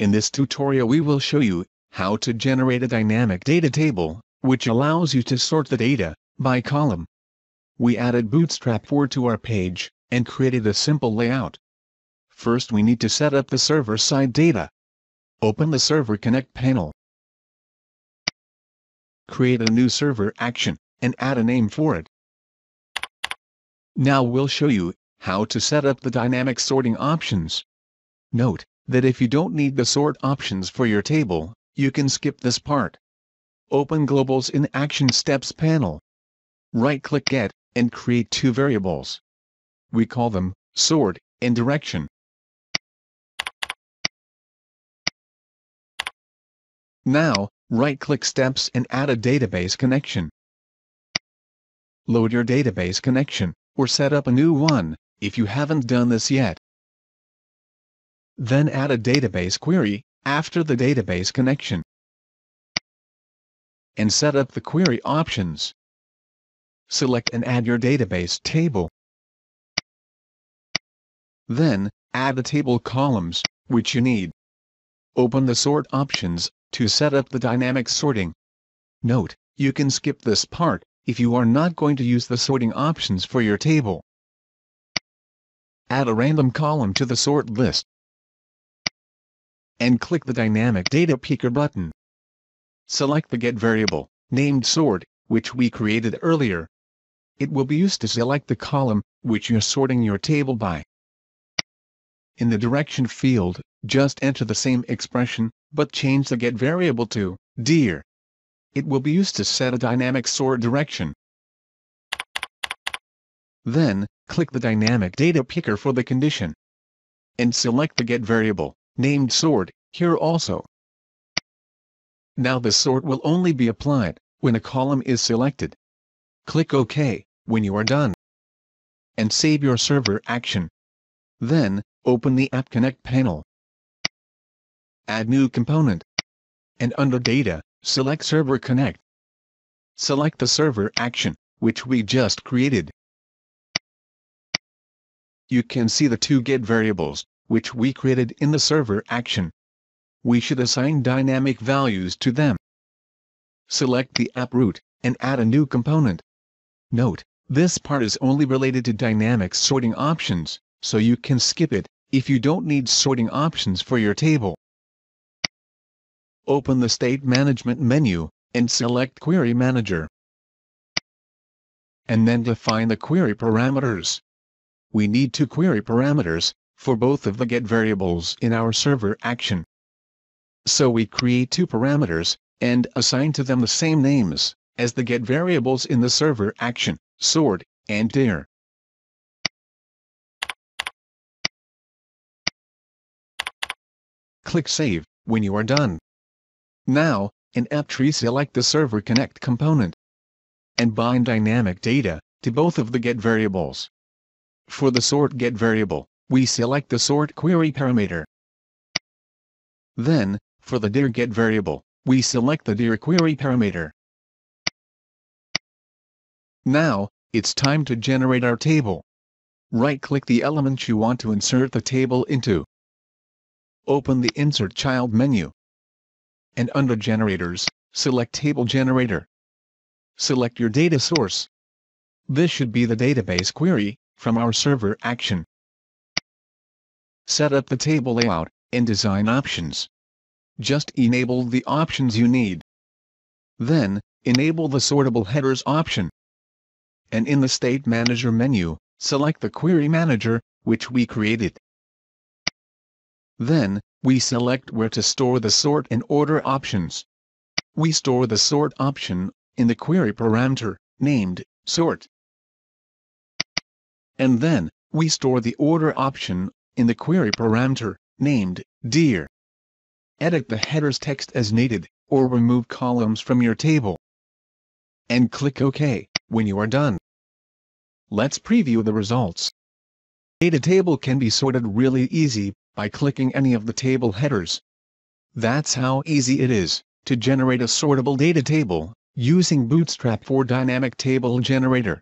In this tutorial we will show you how to generate a dynamic data table, which allows you to sort the data by column. We added Bootstrap 4 to our page and created a simple layout. First we need to set up the server-side data. Open the Server Connect panel. Create a new server action and add a name for it. Now we'll show you how to set up the dynamic sorting options. Note that if you don't need the sort options for your table, you can skip this part. Open Globals in Action Steps panel. Right-click Get, and create two variables. We call them sort and direction. Now, right-click Steps and add a database connection. Load your database connection, or set up a new one, if you haven't done this yet. Then add a database query, after the database connection. And set up the query options. Select and add your database table. Then, add the table columns, which you need. Open the sort options, to set up the dynamic sorting. Note, you can skip this part, if you are not going to use the sorting options for your table. Add a random column to the sort list and click the Dynamic Data Picker button. Select the Get variable, named sort, which we created earlier. It will be used to select the column, which you're sorting your table by. In the direction field, just enter the same expression, but change the Get variable to dir. It will be used to set a dynamic sort direction. Then, click the Dynamic Data Picker for the condition. And select the Get variable named sort, here also. Now the sort will only be applied when a column is selected. Click OK when you are done. And save your server action. Then, open the App Connect panel. Add new component. And under Data, select Server Connect. Select the server action, which we just created. You can see the two get variables, which we created in the server action. We should assign dynamic values to them. Select the app root, and add a new component. Note, this part is only related to dynamic sorting options, so you can skip it, if you don't need sorting options for your table. Open the State Management menu, and select Query Manager. And then define the query parameters. We need two query parameters, for both of the get variables in our server action. So we create two parameters, and assign to them the same names, as the get variables in the server action, sort, and dir. Click Save, when you are done. Now, in AppTree select the Server Connect component, and bind dynamic data, to both of the get variables. For the sort get variable, we select the sort query parameter. Then, for the dir get variable, we select the dir query parameter. Now, it's time to generate our table. Right-click the element you want to insert the table into. Open the Insert Child menu. And under Generators, select Table Generator. Select your data source. This should be the database query, from our server action set up the table layout, and design options. Just enable the options you need. Then, enable the Sortable Headers option. And in the State Manager menu, select the Query Manager, which we created. Then, we select where to store the sort and order options. We store the sort option in the query parameter named sort. And then, we store the order option in the query parameter, named dir. Edit the header's text as needed, or remove columns from your table. And click OK when you are done. Let's preview the results. Data table can be sorted really easy by clicking any of the table headers. That's how easy it is to generate a sortable data table using Bootstrap 4 Dynamic Table Generator.